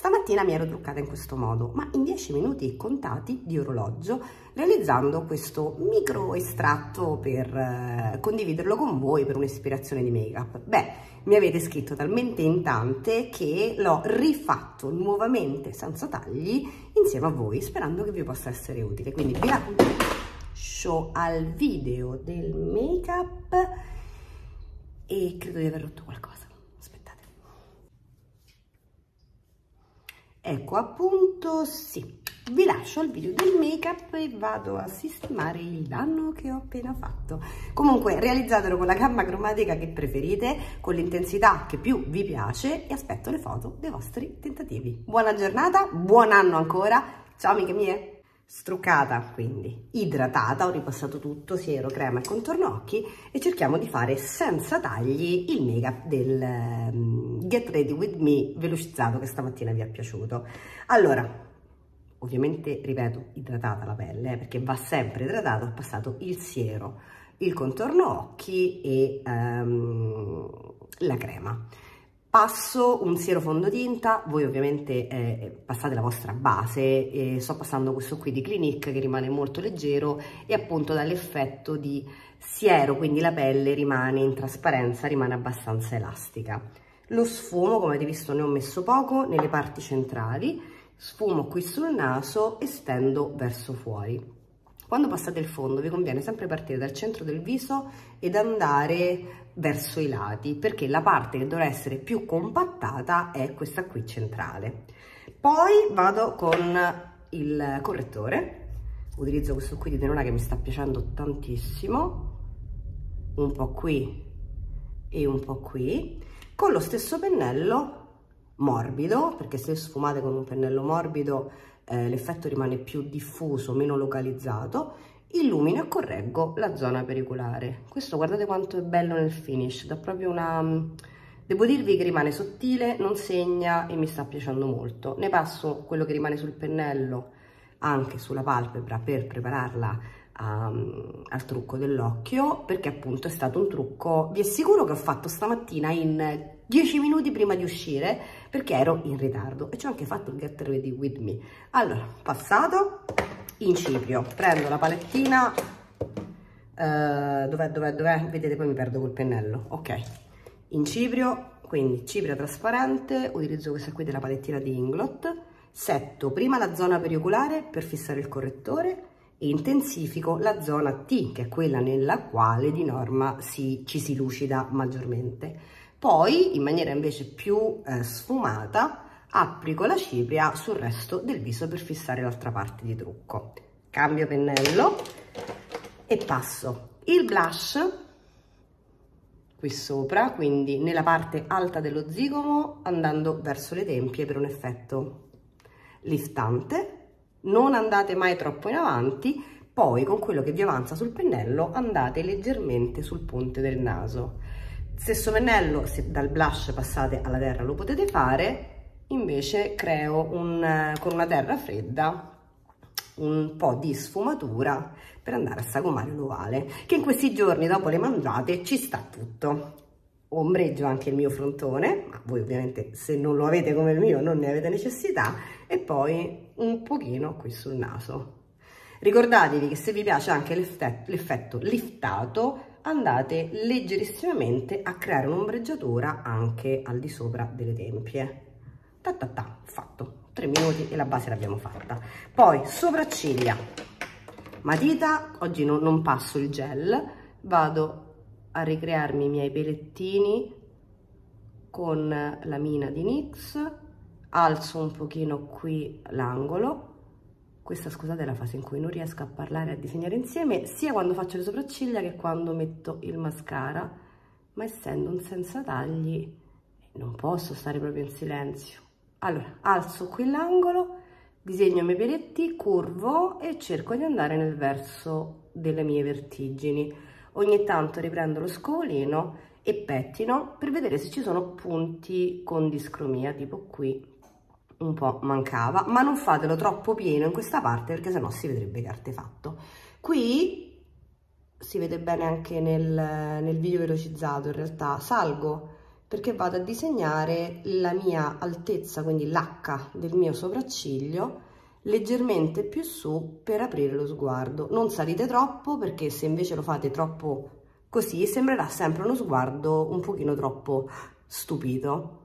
Stamattina mi ero truccata in questo modo, ma in 10 minuti contati di orologio, realizzando questo micro estratto per eh, condividerlo con voi per un'ispirazione di make-up. Beh, mi avete scritto talmente in tante che l'ho rifatto nuovamente senza tagli insieme a voi, sperando che vi possa essere utile. Quindi vi lascio al video del make-up e credo di aver rotto qualcosa. Ecco appunto, sì, vi lascio al video del make up e vado a sistemare il danno che ho appena fatto. Comunque realizzatelo con la gamma cromatica che preferite, con l'intensità che più vi piace e aspetto le foto dei vostri tentativi. Buona giornata, buon anno ancora, ciao amiche mie! Struccata, quindi idratata, ho ripassato tutto, siero, crema e contorno occhi e cerchiamo di fare senza tagli il make up del um, Get Ready With Me velocizzato che stamattina vi è piaciuto. Allora, ovviamente, ripeto, idratata la pelle, eh, perché va sempre idratata, ho passato il siero, il contorno occhi e um, la crema Passo un siero fondotinta, voi ovviamente eh, passate la vostra base, eh, sto passando questo qui di Clinique che rimane molto leggero e appunto dall'effetto di siero, quindi la pelle rimane in trasparenza, rimane abbastanza elastica. Lo sfumo, come avete visto ne ho messo poco, nelle parti centrali, sfumo qui sul naso e stendo verso fuori. Quando passate il fondo vi conviene sempre partire dal centro del viso ed andare verso i lati perché la parte che dovrà essere più compattata è questa qui centrale. Poi vado con il correttore, utilizzo questo qui di Denona che mi sta piacendo tantissimo, un po' qui e un po' qui, con lo stesso pennello morbido, perché se sfumate con un pennello morbido eh, l'effetto rimane più diffuso, meno localizzato, illumino e correggo la zona pericolare. Questo guardate quanto è bello nel finish, dà proprio una... Mm, devo dirvi che rimane sottile, non segna e mi sta piacendo molto. Ne passo quello che rimane sul pennello anche sulla palpebra per prepararla um, al trucco dell'occhio perché appunto è stato un trucco, vi assicuro che ho fatto stamattina in 10 minuti prima di uscire perché ero in ritardo e ci ho anche fatto il get ready with me. Allora, passato, inciprio, prendo la palettina, uh, dov'è, dov'è, dov'è? Vedete poi mi perdo col pennello, ok. Inciprio, quindi cipria trasparente, utilizzo questa qui della palettina di Inglot, setto prima la zona perioculare per fissare il correttore, e intensifico la zona T, che è quella nella quale di norma si, ci si lucida maggiormente. Poi, in maniera invece più eh, sfumata, applico la cipria sul resto del viso per fissare l'altra parte di trucco. Cambio pennello e passo il blush qui sopra, quindi nella parte alta dello zigomo, andando verso le tempie per un effetto liftante non andate mai troppo in avanti, poi con quello che vi avanza sul pennello andate leggermente sul ponte del naso. Stesso pennello, se dal blush passate alla terra lo potete fare, invece creo un, con una terra fredda un po' di sfumatura per andare a sagomare l'ovale, che in questi giorni dopo le mangiate ci sta tutto ombreggio anche il mio frontone, ma voi ovviamente se non lo avete come il mio non ne avete necessità, e poi un pochino qui sul naso. Ricordatevi che se vi piace anche l'effetto liftato, andate leggerissimamente a creare un'ombreggiatura anche al di sopra delle tempie. Ta ta ta, fatto. 3 minuti e la base l'abbiamo fatta. Poi sopracciglia, matita, oggi non, non passo il gel, vado a ricrearmi i miei pelettini con la mina di NYX alzo un pochino qui l'angolo. Questa scusate è la fase in cui non riesco a parlare e a disegnare insieme sia quando faccio le sopracciglia che quando metto il mascara. Ma essendo un senza tagli non posso stare proprio in silenzio. Allora alzo qui l'angolo disegno i miei peletti curvo e cerco di andare nel verso delle mie vertigini Ogni tanto riprendo lo scovolino e pettino per vedere se ci sono punti con discromia, tipo qui un po' mancava, ma non fatelo troppo pieno in questa parte perché sennò si vedrebbe che artefatto. Qui si vede bene anche nel, nel video velocizzato, in realtà salgo perché vado a disegnare la mia altezza, quindi l'H del mio sopracciglio, leggermente più su per aprire lo sguardo. Non salite troppo perché se invece lo fate troppo così sembrerà sempre uno sguardo un pochino troppo stupito.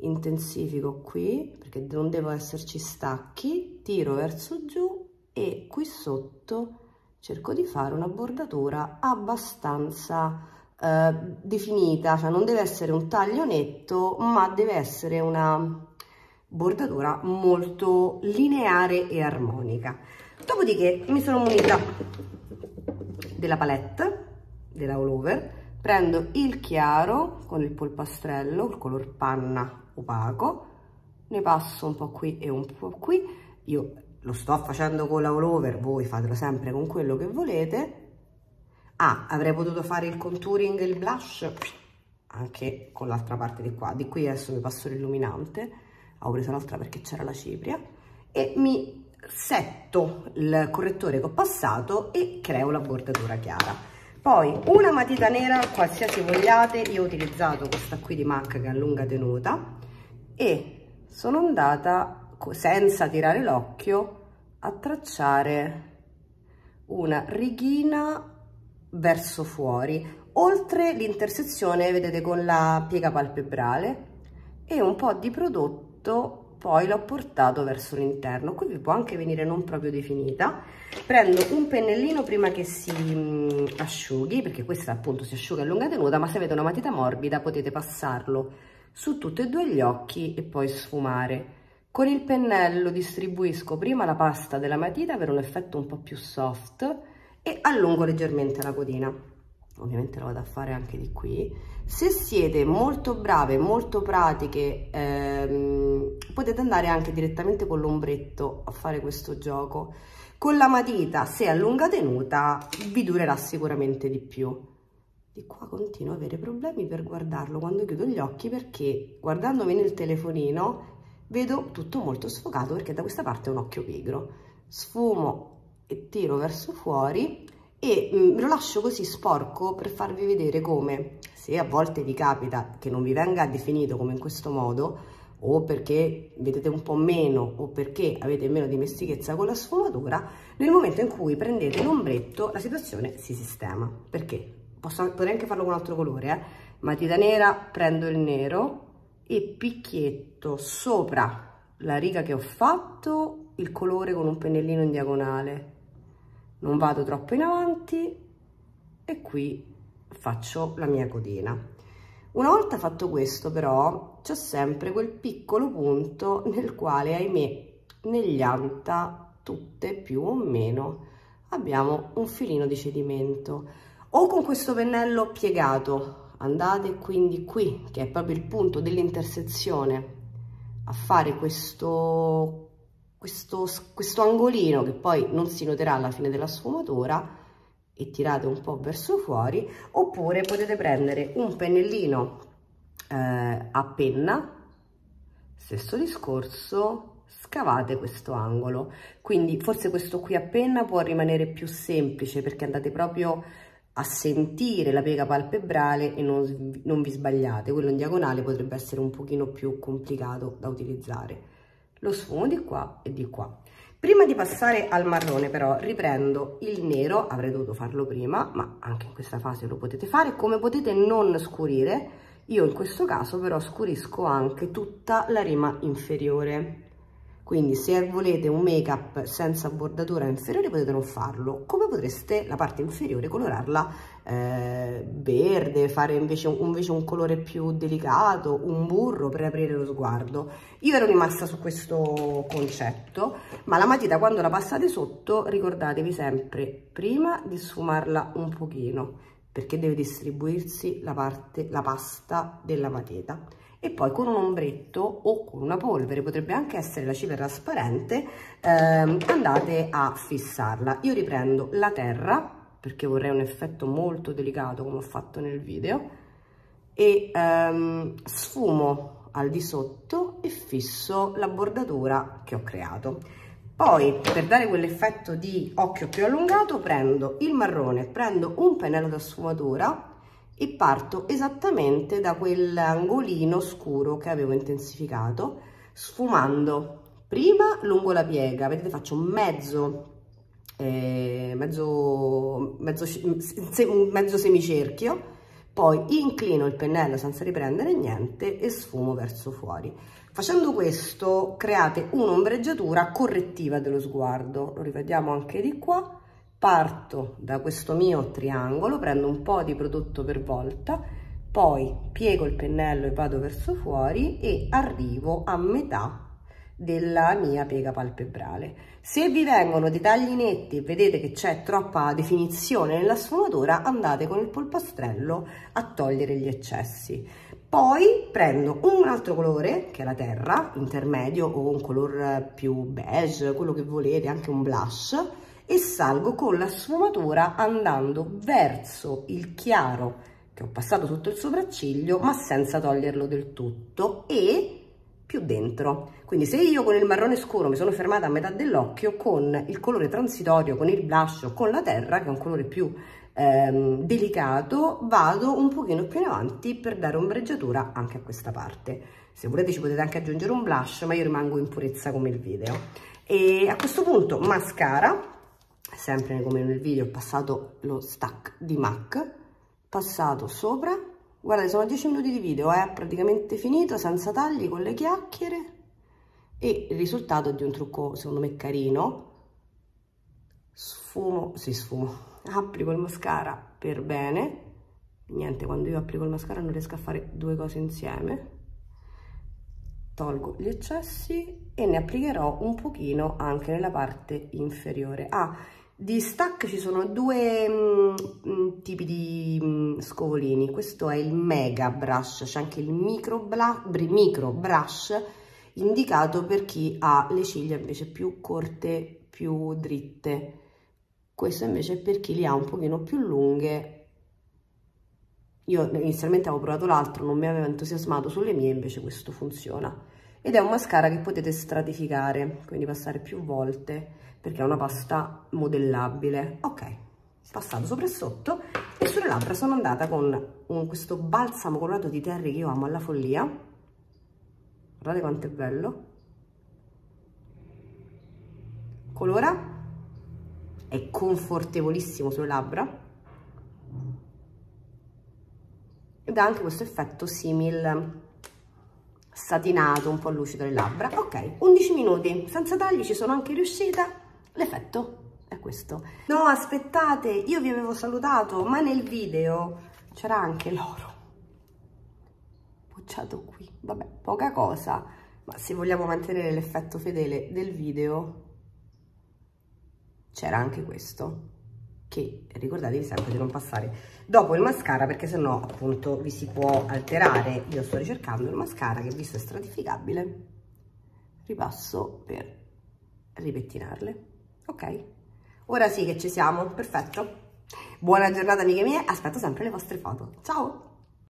Intensifico qui perché non devo esserci stacchi, tiro verso giù e qui sotto cerco di fare una bordatura abbastanza eh, definita, cioè non deve essere un taglio netto, ma deve essere una bordatura molto lineare e armonica. Dopodiché mi sono munita della palette, della all over, prendo il chiaro con il polpastrello, il color panna opaco, ne passo un po' qui e un po' qui, io lo sto facendo con la all over, voi fatelo sempre con quello che volete, Ah, avrei potuto fare il contouring e il blush anche con l'altra parte di qua. Di qui adesso mi passo l'illuminante. Ho preso l'altra perché c'era la cipria. E mi setto il correttore che ho passato e creo la bordatura chiara. Poi una matita nera, qualsiasi vogliate, io ho utilizzato questa qui di MAC che è a lunga tenuta e sono andata senza tirare l'occhio a tracciare una righina verso fuori, oltre l'intersezione, vedete, con la piega palpebrale e un po' di prodotto poi l'ho portato verso l'interno. Qui vi può anche venire non proprio definita. Prendo un pennellino prima che si mm, asciughi, perché questa appunto si asciuga a lunga tenuta, ma se avete una matita morbida potete passarlo su tutti e due gli occhi e poi sfumare. Con il pennello distribuisco prima la pasta della matita per un effetto un po' più soft e allungo leggermente la codina ovviamente lo vado a fare anche di qui. Se siete molto brave molto pratiche ehm, potete andare anche direttamente con l'ombretto a fare questo gioco. Con la matita se a lunga tenuta vi durerà sicuramente di più. Di qua continuo a avere problemi per guardarlo quando chiudo gli occhi perché guardandomi nel telefonino vedo tutto molto sfocato perché da questa parte è un occhio pigro. Sfumo e tiro verso fuori e mm, lo lascio così sporco per farvi vedere come se a volte vi capita che non vi venga definito come in questo modo o perché vedete un po' meno o perché avete meno dimestichezza con la sfumatura, nel momento in cui prendete l'ombretto la situazione si sistema. Perché? Posso, potrei anche farlo con un altro colore, eh? matita nera, prendo il nero e picchietto sopra la riga che ho fatto il colore con un pennellino in diagonale non vado troppo in avanti e qui faccio la mia codina. Una volta fatto questo però c'è sempre quel piccolo punto nel quale ahimè negli anta tutte più o meno abbiamo un filino di cedimento o con questo pennello piegato andate quindi qui che è proprio il punto dell'intersezione a fare questo questo, questo angolino che poi non si noterà alla fine della sfumatura e tirate un po' verso fuori oppure potete prendere un pennellino eh, a penna stesso discorso scavate questo angolo. Quindi forse questo qui a penna può rimanere più semplice perché andate proprio a sentire la piega palpebrale e non, non vi sbagliate. Quello in diagonale potrebbe essere un pochino più complicato da utilizzare lo di qua e di qua. Prima di passare al marrone però riprendo il nero, avrei dovuto farlo prima, ma anche in questa fase lo potete fare, come potete non scurire, io in questo caso però scurisco anche tutta la rima inferiore. Quindi se volete un make up senza bordatura inferiore potete non farlo, come potreste la parte inferiore colorarla eh, verde, fare invece un, invece un colore più delicato, un burro per aprire lo sguardo. Io ero rimasta su questo concetto, ma la matita quando la passate sotto ricordatevi sempre prima di sfumarla un pochino, perché deve distribuirsi la parte, la pasta della matita e poi con un ombretto o con una polvere, potrebbe anche essere la cipria trasparente, ehm, andate a fissarla. Io riprendo la terra perché vorrei un effetto molto delicato come ho fatto nel video e ehm, sfumo al di sotto e fisso la bordatura che ho creato. Poi per dare quell'effetto di occhio più allungato prendo il marrone, prendo un pennello da sfumatura e parto esattamente da quell'angolino scuro che avevo intensificato sfumando prima lungo la piega vedete faccio mezzo eh, mezzo, mezzo, mezzo semicerchio poi inclino il pennello senza riprendere niente e sfumo verso fuori. Facendo questo create un'ombreggiatura correttiva dello sguardo. Lo rivediamo anche di qua. Parto da questo mio triangolo, prendo un po' di prodotto per volta, poi piego il pennello e vado verso fuori e arrivo a metà della mia piega palpebrale. Se vi vengono dei tagli netti e vedete che c'è troppa definizione nella sfumatura, andate con il polpastrello a togliere gli eccessi. Poi prendo un altro colore, che è la terra, intermedio o un color più beige, quello che volete, anche un blush, e salgo con la sfumatura andando verso il chiaro che ho passato sotto il sopracciglio ma senza toglierlo del tutto e più dentro. Quindi se io con il marrone scuro mi sono fermata a metà dell'occhio con il colore transitorio con il blush con la terra che è un colore più ehm, delicato vado un pochino più in avanti per dare ombreggiatura anche a questa parte. Se volete ci potete anche aggiungere un blush ma io rimango in purezza come il video. E a questo punto mascara sempre come nel video ho passato lo stack di MAC passato sopra guardate sono 10 minuti di video è eh? praticamente finito senza tagli con le chiacchiere e il risultato di un trucco secondo me carino. Sfumo, si sì, sfumo. Applico il mascara per bene. Niente quando io applico il mascara non riesco a fare due cose insieme. Tolgo gli eccessi e ne applicherò un pochino anche nella parte inferiore. Ah di stack ci sono due mm, mm tipi di mm, scovolini, questo è il mega brush, c'è anche il micro, micro brush indicato per chi ha le ciglia invece più corte, più dritte. Questo invece è per chi li ha un pochino più lunghe. Io inizialmente avevo provato l'altro, non mi aveva entusiasmato sulle mie, invece questo funziona. Ed è un mascara che potete stratificare, quindi passare più volte perché è una pasta modellabile. Ok, passato sopra e sotto e sulle labbra sono andata con un, questo balsamo colorato di terry che io amo alla follia. Guardate quanto è bello. Colora, è confortevolissimo sulle labbra ed ha anche questo effetto simil satinato, un po' lucido le labbra. Ok, 11 minuti, senza tagli ci sono anche riuscita l'effetto è questo. No, aspettate, io vi avevo salutato, ma nel video c'era anche l'oro. Pocciato qui, vabbè, poca cosa, ma se vogliamo mantenere l'effetto fedele del video, c'era anche questo che ricordatevi sempre di non passare dopo il mascara perché sennò appunto vi si può alterare io sto ricercando il mascara che visto è stratificabile ripasso per ripettinarle ok? Ora sì che ci siamo, perfetto. Buona giornata amiche mie, aspetto sempre le vostre foto. Ciao!